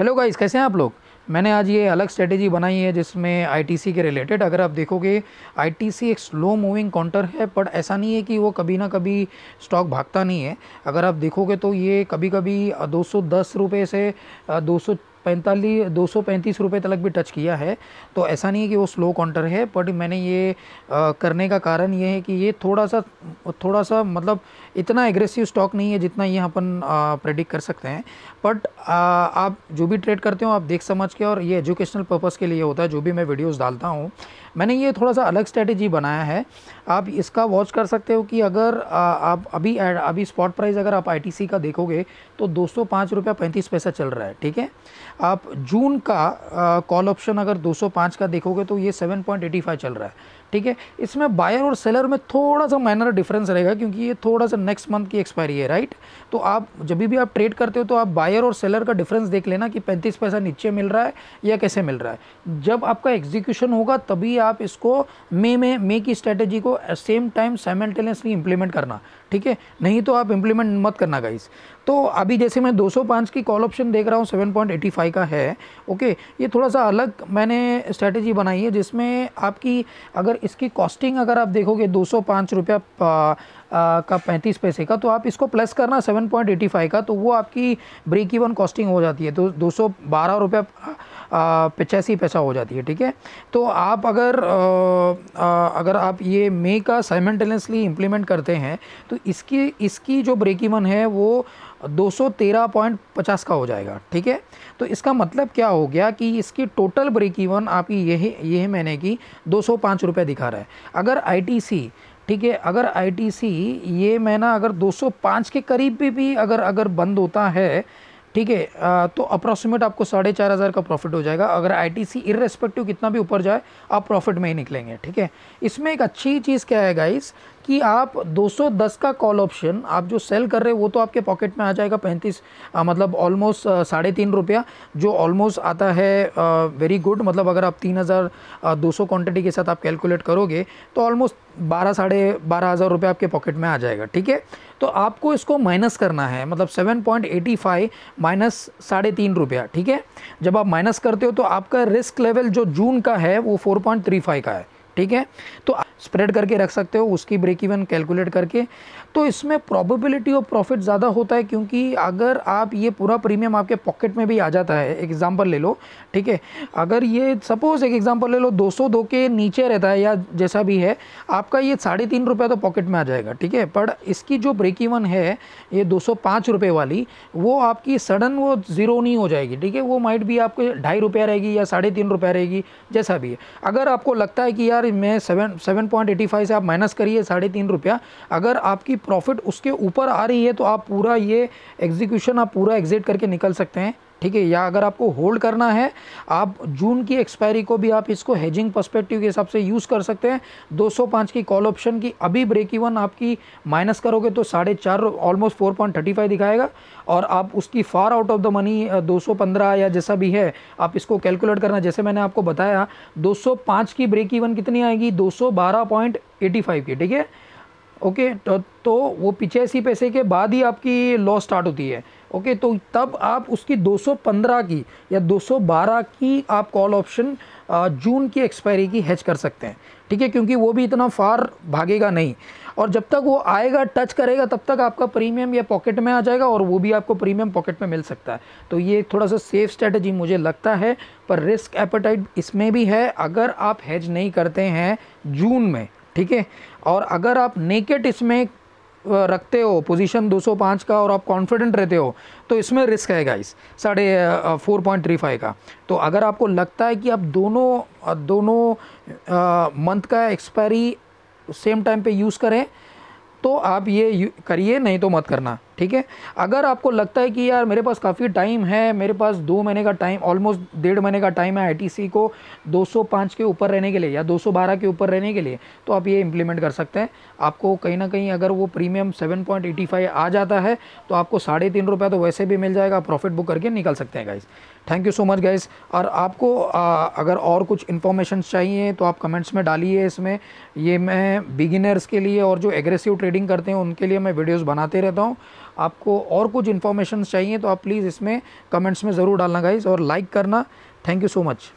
Hello guys कैसे हैं आप लोग? मैंने आज ये अलग स्ट्रेटेजी बनाई है जिसमें आईटीसी के रिलेटेड अगर आप देखोगे आईटीसी एक स्लो मूविंग काउंटर है पर ऐसा नहीं है कि वो कभी ना कभी स्टॉक भागता नहीं है। अगर आप देखोगे तो ये कभी कभी दो सौ से, दो सौ पैंतालीस दो सौ पैंतीस रुपये तक भी टच किया है। तो ऐसा नहीं है कि वो स्लो काउंटर है बट मैंने ये आ, करने का कारण ये है कि ये थोड़ा सा थोड़ा सा मतलब इतना एग्रेसिव स्टॉक नहीं है जितना ये अपन प्रेडिक्ट कर सकते हैं। बट आप जो भी ट्रेड करते हो आप देख समझ के और ये एजुकेशनल पर्पज़ के लिए होता है जो भी मैं वीडियोज़ डालता हूँ। मैंने ये थोड़ा सा अलग स्ट्रेटेजी बनाया है। आप इसका वॉच कर सकते हो कि अगर आप अभी अभी स्पॉट प्राइस अगर आप आईटीसी का देखोगे तो दो सौ पाँच रुपया पैंतीस पैसा चल रहा है ठीक है? आप जून का कॉल ऑप्शन अगर 205 का देखोगे तो ये 7.85 चल रहा है। ठीक है? इसमें बायर और सेलर में थोड़ा सा माइनर डिफरेंस रहेगा क्योंकि ये थोड़ा सा नेक्स्ट मंथ की एक्सपायरी है राइट तो आप जब भी आप ट्रेड करते हो तो आप बायर और सेलर का डिफरेंस देख लेना कि पैंतीस पैसा नीचे मिल रहा है या कैसे मिल रहा है। जब आपका एग्जीक्यूशन होगा तभी आप इसको मे में मे की स्ट्रेटेजी को सेम टाइम साइमल्टेनियसली इंप्लीमेंट करना, ठीक है? नहीं तो आप इंप्लीमेंट मत करना गाइस तो अभी जैसे मैं 205 की कॉल ऑप्शन देख रहा हूँ 7.85 का है ओके ये थोड़ा सा अलग मैंने स्ट्रेटेजी बनाई है जिसमें आपकी अगर इसकी कॉस्टिंग अगर आप देखोगे दो सौ रुपया का पैंतीस पैसे का तो आप इसको प्लस करना 7.85 का तो वो आपकी ब्रेक इवन कॉस्टिंग हो जाती है। तो दो सौ बारह रुपया पचासी पैसा हो जाती है ठीक है? तो आप अगर आ, आ, अगर आप ये मे का साइमेंटेनियसली इम्प्लीमेंट करते हैं तो इसकी इसकी जो ब्रेक इवन है वो 213.50 का हो जाएगा ठीक है? तो इसका मतलब क्या हो गया कि इसकी टोटल ब्रेक इवन आपकी यही यही मैंने की दो सौ दिखा रहा है। अगर आईटीसी ठीक है अगर आईटीसी ये महीना अगर 205 के करीब भी, भी अगर अगर बंद होता है ठीक है तो अप्रॉक्सीमेट आपको साढ़े चार हज़ार का प्रॉफिट हो जाएगा। अगर आई टी सी इरेस्पेक्टिव कितना भी ऊपर जाए आप प्रॉफिट में ही निकलेंगे ठीक है? इसमें एक अच्छी चीज़ क्या है गाइस कि आप 210 का कॉल ऑप्शन आप जो सेल कर रहे हो, वो तो आपके पॉकेट में आ जाएगा पैंतीस मतलब ऑलमोस्ट साढ़े तीन रुपया, जो ऑलमोस्ट आता है वेरी गुड मतलब अगर आप तीन हज़ार दो सौ के साथ आप कैलकुलेट करोगे तो ऑलमोस्ट बारह, साढ़े बारह हज़ार रुपये आपके पॉकेट में आ जाएगा, ठीक है? तो आपको इसको माइनस करना है मतलब seven point eighty five minus साढ़े तीन रुपया, ठीक है? जब आप माइनस करते हो तो आपका रिस्क लेवल जो जून का है, वो फोर पॉइंट थ्री फाइव का है। ठीक है? तो स्प्रेड करके रख सकते हो, उसकी ब्रेक इवन कैलकुलेट करके। तो इसमें प्रोबेबिलिटी ऑफ़ प्रॉफिट ज़्यादा होता है क्योंकि अगर आप ये पूरा प्रीमियम आपके पॉकेट में भी आ जाता है एग्जांपल ले लो, ठीक है? अगर ये सपोज़ एक एग्जांपल ले लो 202 के नीचे रहता है या जैसा भी है, आपका ये साढ़े तीन रुपये तो पॉकेट में आ जाएगा, ठीक है? पर इसकी जो ब्रेक इवन है, ये दो सौ वाली, वो आपकी सडन वो ज़ीरो नहीं हो जाएगी, ठीक है? वो माइट भी आपको ढाई रुपया रहेगी या साढ़े तीन रुपया रहेगी, जैसा भी है। अगर आपको लगता है कि यार मैं seven seven point eighty five से आप माइनस करिए साढ़े तीन रुपया। अगर आपकी प्रॉफिट उसके ऊपर आ रही है तो आप पूरा ये एग्जीक्यूशन आप पूरा एग्जिट करके निकल सकते हैं। ठीक है, या अगर आपको होल्ड करना है, आप जून की एक्सपायरी को भी आप इसको हेजिंग पर्सपेक्टिव के हिसाब से यूज़ कर सकते हैं। 205 की कॉल ऑप्शन की अभी ब्रेक इवन आपकी माइनस करोगे तो साढ़े चार almost four point thirty five दिखाएगा। और आप उसकी far out of the money 215 या जैसा भी है, आप इसको कैलकुलेट करना। जैसे मैंने आपको बताया 205 की ब्रेक इवन कितनी आएगी? 212.85 की, ठीक है? ओके तो, तो वो पिछासी पैसे के बाद ही आपकी लॉस स्टार्ट होती है। ओके तो तब आप उसकी 215 की या 212 की आप कॉल ऑप्शन जून की एक्सपायरी की हैच कर सकते हैं। ठीक है क्योंकि वो भी इतना फार भागेगा नहीं। और जब तक वो आएगा टच करेगा तब तक आपका प्रीमियम या पॉकेट में आ जाएगा और वो भी आपको प्रीमियम पॉकेट में मिल सकता है। तो ये थोड़ा सा सेफ़ स्ट्रेटजी मुझे लगता है पर रिस्क एपेटाइट इसमें भी है। अगर आप हैज़ नहीं करते हैं जून में ठीक है? और अगर आप नेकेट इसमें रखते हो पोजीशन 205 का और आप कॉन्फिडेंट रहते हो तो इसमें रिस्क है गाइस साढ़े फोर पॉइंट थ्री फाइव का। तो अगर आपको लगता है कि आप दोनों दोनों मंथ का एक्सपायरी सेम टाइम पे यूज़ करें तो आप ये, करिए, नहीं तो मत करना। ठीक है? अगर आपको लगता है कि यार मेरे पास काफ़ी टाइम है मेरे पास दो महीने का टाइम ऑलमोस्ट डेढ़ महीने का टाइम है आईटीसी को 205 के ऊपर रहने के लिए या 212 के ऊपर रहने के लिए तो आप ये इम्प्लीमेंट कर सकते हैं। आपको कहीं ना कहीं अगर वो प्रीमियम 7.85 आ जाता है तो आपको साढ़े तीन रुपया तो वैसे भी मिल जाएगा प्रॉफिट बुक करके निकल सकते हैं guys thank you so much guys और आपको आ, अगर और कुछ इन्फॉर्मेशन चाहिए तो आप कमेंट्स में डालिए इसमें। ये मैं बिगिनर्स के लिए और जो एग्रेसिव ट्रेडिंग करते हैं उनके लिए मैं वीडियोज़ बनाते रहता हूँ। आपको और कुछ इन्फॉर्मेशन चाहिए तो आप प्लीज़ इसमें कमेंट्स में ज़रूर डालना गाइज़ और लाइक करना। Thank you so much